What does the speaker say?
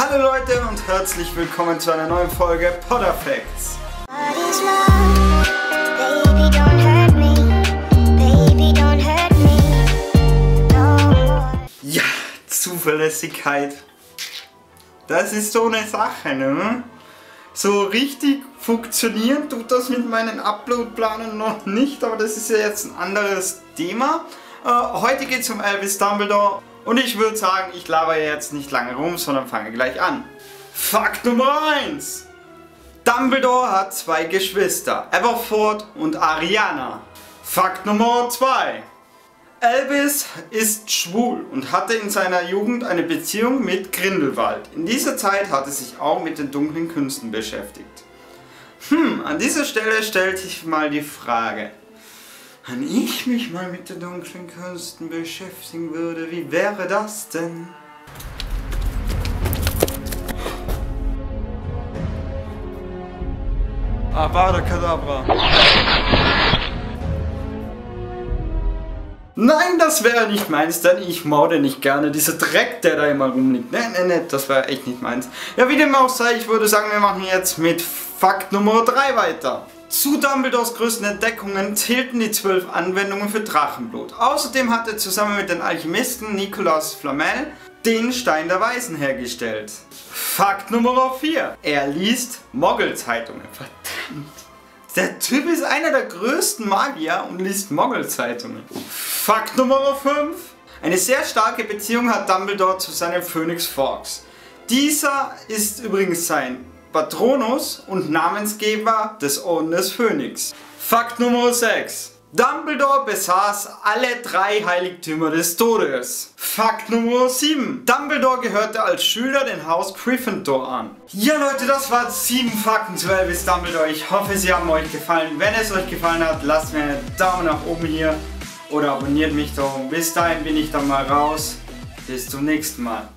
Hallo Leute und herzlich willkommen zu einer neuen Folge Podderfacts. Ja, Zuverlässigkeit. Das ist so eine Sache, ne? So richtig funktionieren tut das mit meinen Upload-Planen noch nicht, aber das ist ja jetzt ein anderes Thema. Äh, heute geht es um Elvis Dumbledore und ich würde sagen, ich laber jetzt nicht lange rum, sondern fange gleich an. Fakt Nummer 1. Dumbledore hat zwei Geschwister, Everford und Ariana. Fakt Nummer 2. Elvis ist schwul und hatte in seiner Jugend eine Beziehung mit Grindelwald. In dieser Zeit hat er sich auch mit den dunklen Künsten beschäftigt. Hm, an dieser Stelle stellt sich mal die Frage, wenn ich mich mal mit den dunklen Künsten beschäftigen würde, wie wäre das denn? Avada Kedavra. Nein, das wäre nicht meins, denn ich morde nicht gerne dieser Dreck, der da immer rumliegt. Nein, nein, nein, das wäre echt nicht meins. Ja, wie dem auch sei, ich würde sagen, wir machen jetzt mit Fakt Nummer 3 weiter. Zu Dumbledores größten Entdeckungen zählten die zwölf Anwendungen für Drachenblut. Außerdem hat er zusammen mit den Alchemisten Nicolas Flamel den Stein der Weisen hergestellt. Fakt Nummer 4. Er liest Moggelzeitungen. Verdammt. Der Typ ist einer der größten Magier und liest Moggelzeitungen. Fakt Nummer 5. Eine sehr starke Beziehung hat Dumbledore zu seinem Phönix Fawkes. Dieser ist übrigens sein Patronus und Namensgeber des Orden des Phönix. Fakt Nummer 6. Dumbledore besaß alle drei Heiligtümer des Todes. Fakt Nummer 7. Dumbledore gehörte als Schüler dem Haus Gryffindor an. Ja Leute, das waren 7 Fakten zu Elvis Dumbledore. Ich hoffe, sie haben euch gefallen. Wenn es euch gefallen hat, lasst mir einen Daumen nach oben hier oder abonniert mich doch. Bis dahin bin ich dann mal raus. Bis zum nächsten Mal.